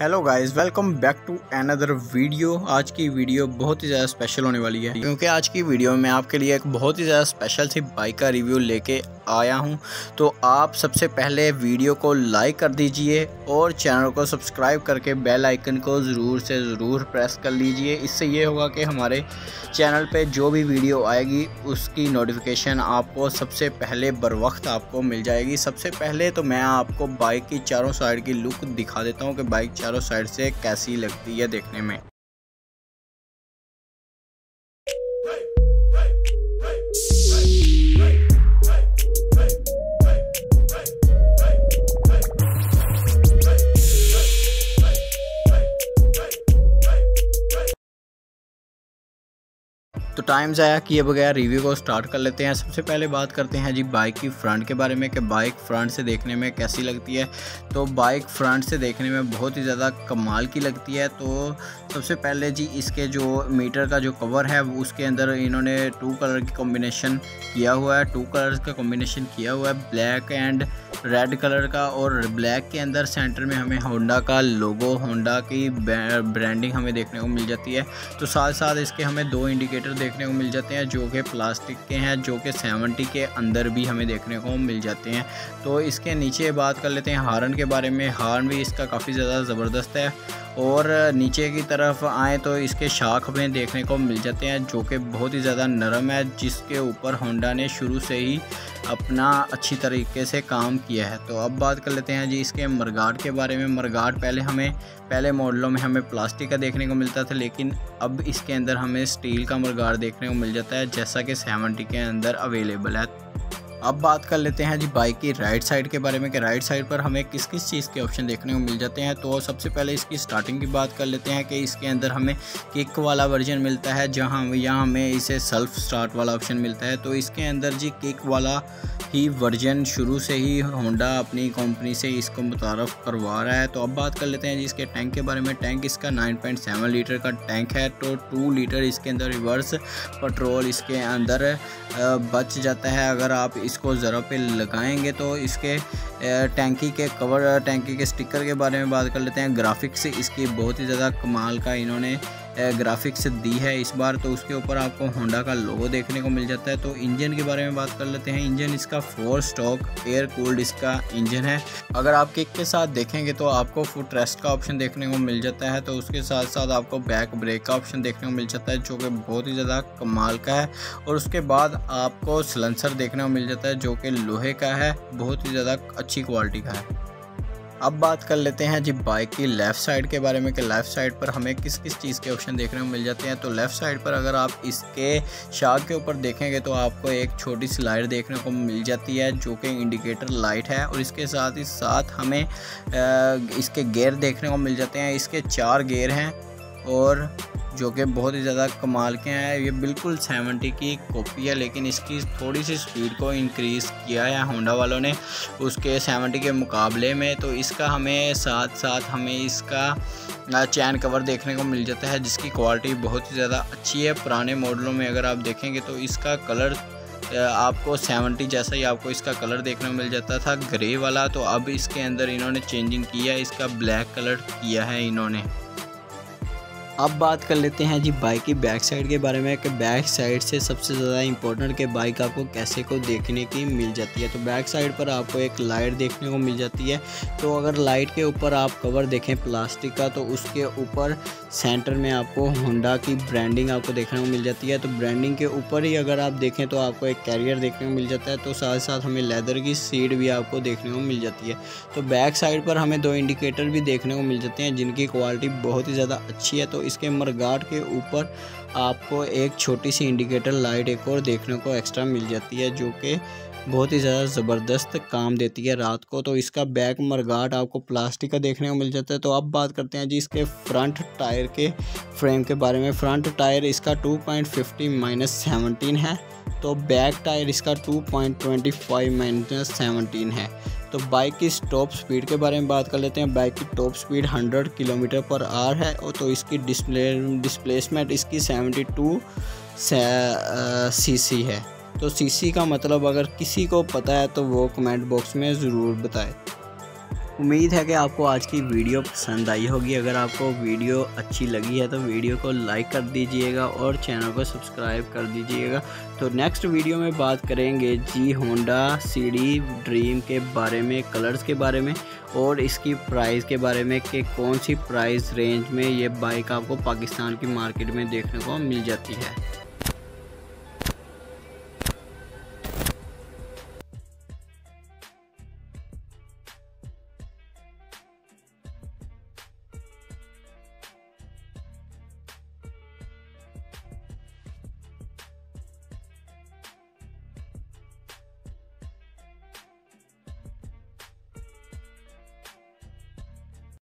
Hello guys welcome back to another video आज की video बहुत ही ज़्यादा स्पेशल होने वाली है, क्योंकि आज की वीडियो में आपके लिए एक बहुत ही ज़्यादा स्पेशल सी बाइक का रिव्यू लेके आया हूँ। तो आप सबसे पहले वीडियो को लाइक कर दीजिए और चैनल को सब्सक्राइब करके बेल आइकन को ज़रूर से ज़रूर प्रेस कर लीजिए। इससे ये होगा कि हमारे चैनल पे जो भी वीडियो आएगी, उसकी नोटिफिकेशन आपको सबसे पहले बर वक्त आपको मिल जाएगी। सबसे पहले तो मैं आपको बाइक की चारों साइड की लुक दिखा देता हूँ कि बाइक चारों साइड से कैसी लगती है देखने में। तो टाइम ज़ाया, किए बगैर रिव्यू को स्टार्ट कर लेते हैं। सबसे पहले बात करते हैं जी बाइक की फ्रंट के बारे में कि बाइक फ्रंट से देखने में कैसी लगती है। तो बाइक फ्रंट से देखने में बहुत ही ज़्यादा कमाल की लगती है। तो सबसे पहले जी इसके जो मीटर का जो कवर है, उसके अंदर इन्होंने टू कलर की कॉम्बिनेशन किया हुआ है। टू कलर का कॉम्बिनेशन किया हुआ है ब्लैक एंड रेड कलर का और ब्लैक के अंदर सेंटर में हमें होंडा का लोगो, होंडा की ब्रांडिंग हमें देखने को मिल जाती है। तो साथ साथ इसके हमें दो इंडिकेटर देखने को मिल जाते हैं, जो कि प्लास्टिक के हैं, जो कि सेवेंटी के अंदर भी हमें देखने को मिल जाते हैं। तो इसके नीचे बात कर लेते हैं हारन के बारे में। हारन भी इसका काफ़ी ज़्यादा ज़बरदस्त है। और नीचे की तरफ़ आए तो इसके शाख में देखने को मिल जाते हैं, जो कि बहुत ही ज़्यादा नरम है, जिसके ऊपर होंडा ने शुरू से ही अपना अच्छी तरीके से काम किया है। तो अब बात कर लेते हैं जी इसके मरगाट के बारे में। मरगाट पहले हमें, पहले मॉडलों में हमें प्लास्टिक का देखने को मिलता था, लेकिन अब इसके अंदर हमें स्टील का मरगाट देखने को मिल जाता है, जैसा कि सेवेंटी के अंदर अवेलेबल है। अब बात कर लेते हैं जी बाइक की राइट साइड के बारे में कि राइट साइड पर हमें किस किस चीज़ के ऑप्शन देखने को मिल जाते हैं। तो सबसे पहले इसकी स्टार्टिंग की बात कर लेते हैं कि इसके अंदर हमें किक वाला वर्जन मिलता है, जहाँ यहाँ हमें इसे सेल्फ स्टार्ट वाला ऑप्शन मिलता है। तो इसके अंदर जी किक वाला ही वर्जन शुरू से ही होंडा अपनी कंपनी से इसको मुतारफ़ करवा रहा है। तो अब बात कर लेते हैं जी इसके टैंक के बारे में। टैंक इसका 9.7 लीटर का टैंक है। तो 2 लीटर इसके अंदर रिवर्स पेट्रोल इसके अंदर बच जाता है। अगर आप इसको ज़रा पे लगाएँगे तो इसके टैंकी के कवर टैंकी के स्टिकर के बारे में बात कर लेते हैं। ग्राफिक्स इसकी बहुत ही ज़्यादा कमाल का इन्होंने ग्राफिक्स दी है इस बार। तो उसके ऊपर आपको होंडा का लोगो देखने को मिल जाता है। तो इंजन के बारे में बात कर लेते हैं। इंजन इसका फोर स्टॉक एयर कूल्ड इसका इंजन है। अगर आप किक के साथ देखेंगे तो आपको फुट रेस्ट का ऑप्शन देखने को मिल जाता है। तो उसके साथ साथ आपको बैक ब्रेक का ऑप्शन देखने को मिल जाता है, जो कि बहुत ही ज़्यादा कमाल का है। और उसके बाद आपको सलेंसर देखने को मिल जाता है, जो कि लोहे का है। बहुत ही ज़्यादा अच्छी क्वालिटी का है। अब बात कर लेते हैं जी बाइक की लेफ़्ट साइड के बारे में कि लेफ़्ट साइड पर हमें किस किस चीज़ के ऑप्शन देखने को मिल जाते हैं। तो लेफ़्ट साइड पर अगर आप इसके शाख के ऊपर देखेंगे तो आपको एक छोटी सी लाइट देखने को मिल जाती है जो कि इंडिकेटर लाइट है और इसके साथ ही साथ हमें इसके गेयर देखने को मिल जाते हैं। इसके चार गेयर हैं और जो कि बहुत ही ज़्यादा कमाल के हैं। ये बिल्कुल सेवेंटी की कॉपी है, लेकिन इसकी थोड़ी सी स्पीड को इंक्रीज़ किया है होंडा वालों ने उसके सेवेंटी के मुकाबले में। तो इसका हमें साथ साथ हमें इसका चैन कवर देखने को मिल जाता है, जिसकी क्वालिटी बहुत ही ज़्यादा अच्छी है। पुराने मॉडलों में अगर आप देखेंगे तो इसका कलर आपको 70 जैसा ही आपको इसका कलर देखने को मिल जाता था ग्रे वाला। तो अब इसके अंदर इन्होंने चेंजिंग किया इसका ब्लैक कलर किया है इन्होंने। अब बात कर लेते हैं जी बाइक की बैक साइड के बारे में कि बैक साइड से सबसे ज़्यादा इंपॉर्टेंट कि बाइक आपको कैसे को देखने की मिल जाती है। तो बैक साइड पर आपको एक लाइट देखने को मिल जाती है। तो अगर लाइट के ऊपर आप कवर देखें प्लास्टिक का तो उसके ऊपर सेंटर में आपको होंडा की ब्रांडिंग आपको देखने को मिल जाती है। तो ब्रांडिंग के ऊपर ही अगर आप देखें तो आपको एक कैरियर देखने को मिल जाता है। तो साथ साथ हमें लेदर की सीट भी आपको देखने को मिल जाती है। तो बैक साइड पर हमें दो इंडिकेटर भी देखने को मिल जाते हैं, जिनकी क्वालिटी बहुत ही ज़्यादा अच्छी है। तो इसके मरगाट के ऊपर आपको एक छोटी सी इंडिकेटर लाइट एक और देखने को एक्स्ट्रा मिल जाती है, जो कि बहुत ही ज़्यादा ज़बरदस्त काम देती है रात को। तो इसका बैक मरगाट आपको प्लास्टिक का देखने को मिल जाता है। तो अब बात करते हैं जी इसके फ्रंट टायर के फ्रेम के बारे में। फ्रंट टायर इसका 2.50 माइनस सेवनटीन है। तो बैक टायर इसका 2.25 माइनस सेवनटीन है। तो बाइक की टॉप स्पीड के बारे में बात कर लेते हैं। बाइक की टॉप स्पीड 100 किलोमीटर पर आर है और तो इसकी डिस्प्ले, डिस्प्लेसमेंट इसकी 72 सीसी है। तो सीसी का मतलब अगर किसी को पता है तो वो कमेंट बॉक्स में ज़रूर बताए। उम्मीद है कि आपको आज की वीडियो पसंद आई होगी। अगर आपको वीडियो अच्छी लगी है तो वीडियो को लाइक कर दीजिएगा और चैनल को सब्सक्राइब कर दीजिएगा। तो नेक्स्ट वीडियो में बात करेंगे जी होंडा सीडी ड्रीम के बारे में कलर्स के बारे में और इसकी प्राइस के बारे में कि कौन सी प्राइस रेंज में ये बाइक आपको पाकिस्तान की मार्केट में देखने को मिल जाती है।